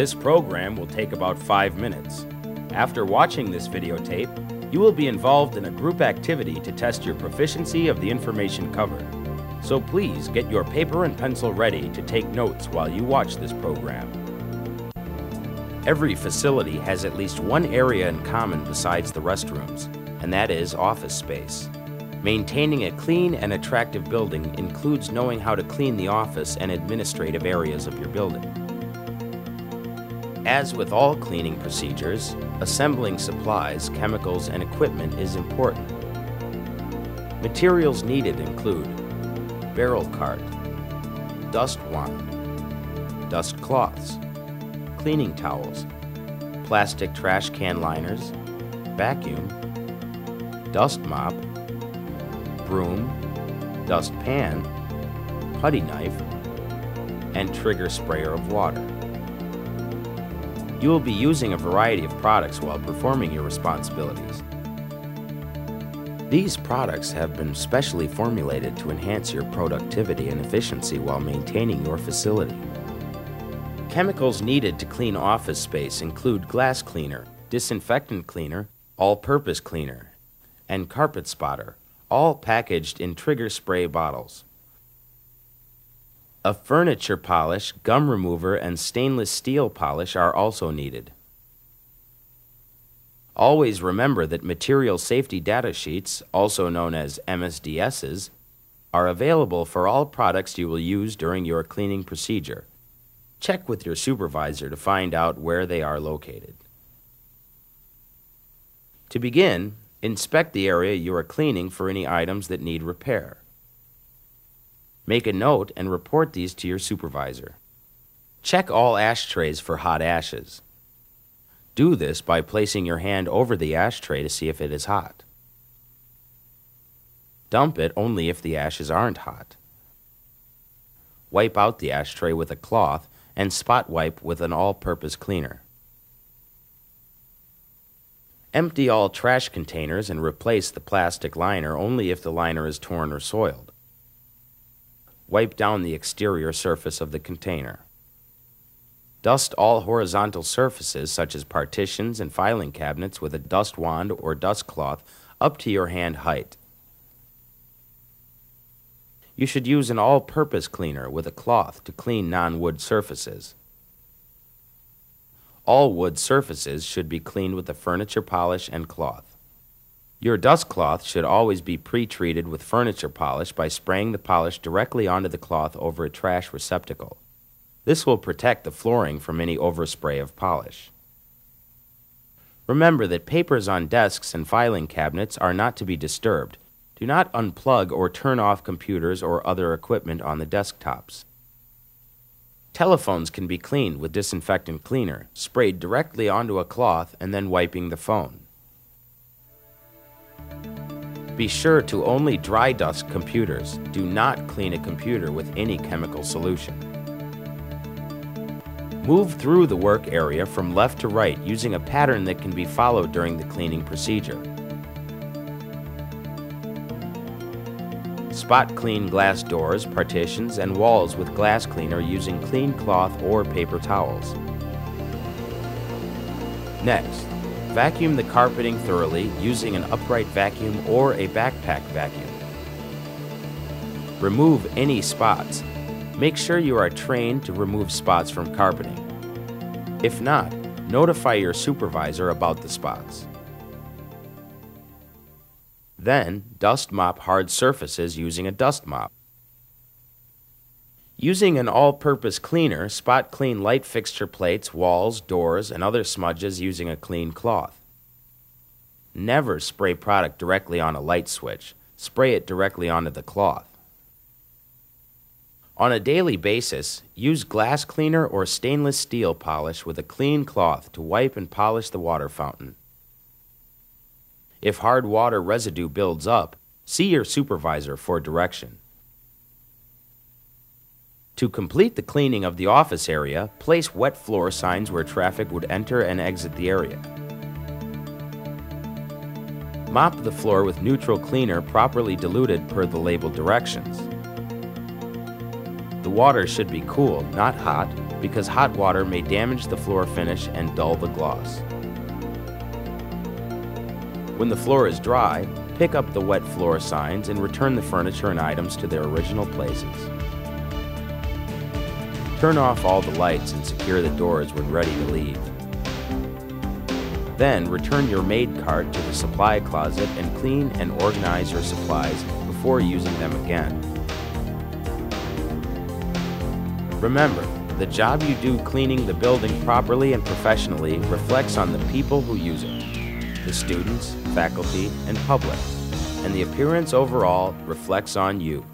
This program will take about five minutes. After watching this videotape, you will be involved in a group activity to test your proficiency of the information covered. So please get your paper and pencil ready to take notes while you watch this program. Every facility has at least one area in common besides the restrooms, and that is office space. Maintaining a clean and attractive building includes knowing how to clean the office and administrative areas of your building. As with all cleaning procedures, assembling supplies, chemicals, and equipment is important. Materials needed include barrel cart, dust wand, dust cloths, cleaning towels, plastic trash can liners, vacuum, dust mop, broom, dust pan, putty knife, and trigger sprayer of water. You will be using a variety of products while performing your responsibilities. These products have been specially formulated to enhance your productivity and efficiency while maintaining your facility. Chemicals needed to clean office space include glass cleaner, disinfectant cleaner, all-purpose cleaner, and carpet spotter, all packaged in trigger spray bottles. A furniture polish, gum remover, and stainless steel polish are also needed. Always remember that material safety data sheets, also known as MSDSs, are available for all products you will use during your cleaning procedure. Check with your supervisor to find out where they are located. To begin, Inspect the area you are cleaning for any items that need repair. Make a note and report these to your supervisor. Check all ashtrays for hot ashes. Do this by placing your hand over the ashtray to see if it is hot. Dump it only if the ashes aren't hot. Wipe out the ashtray with a cloth and spot wipe with an all-purpose cleaner. Empty all trash containers and replace the plastic liner only if the liner is torn or soiled. Wipe down the exterior surface of the container. Dust all horizontal surfaces such as partitions and filing cabinets with a dust wand or dust cloth up to your hand height. You should use an all-purpose cleaner with a cloth to clean non-wood surfaces. All wood surfaces should be cleaned with a furniture polish and cloth. Your dust cloth should always be pre-treated with furniture polish by spraying the polish directly onto the cloth over a trash receptacle. This will protect the flooring from any overspray of polish. Remember that papers on desks and filing cabinets are not to be disturbed. Do not unplug or turn off computers or other equipment on the desktops. Telephones can be cleaned with disinfectant cleaner, sprayed directly onto a cloth and then wiping the phone. Be sure to only dry dust computers. Do not clean a computer with any chemical solution. Move through the work area from left to right using a pattern that can be followed during the cleaning procedure. Spot clean glass doors, partitions, and walls with glass cleaner using clean cloth or paper towels. Next, vacuum the carpeting thoroughly using an upright vacuum or a backpack vacuum. Remove any spots. Make sure you are trained to remove spots from carpeting. If not, notify your supervisor about the spots. Then, dust mop hard surfaces using a dust mop. Using an all-purpose cleaner, spot clean light fixture plates, walls, doors, and other smudges using a clean cloth. Never spray product directly on a light switch. Spray it directly onto the cloth. On a daily basis, use glass cleaner or stainless steel polish with a clean cloth to wipe and polish the water fountain. If hard water residue builds up, see your supervisor for direction. To complete the cleaning of the office area, place wet floor signs where traffic would enter and exit the area. Mop the floor with neutral cleaner properly diluted per the labeled directions. The water should be cool, not hot, because hot water may damage the floor finish and dull the gloss. When the floor is dry, pick up the wet floor signs and return the furniture and items to their original places. Turn off all the lights and secure the doors when ready to leave. Then return your maid cart to the supply closet and clean and organize your supplies before using them again. Remember, the job you do cleaning the building properly and professionally reflects on the people who use it the students, faculty, and public, and the appearance overall reflects on you.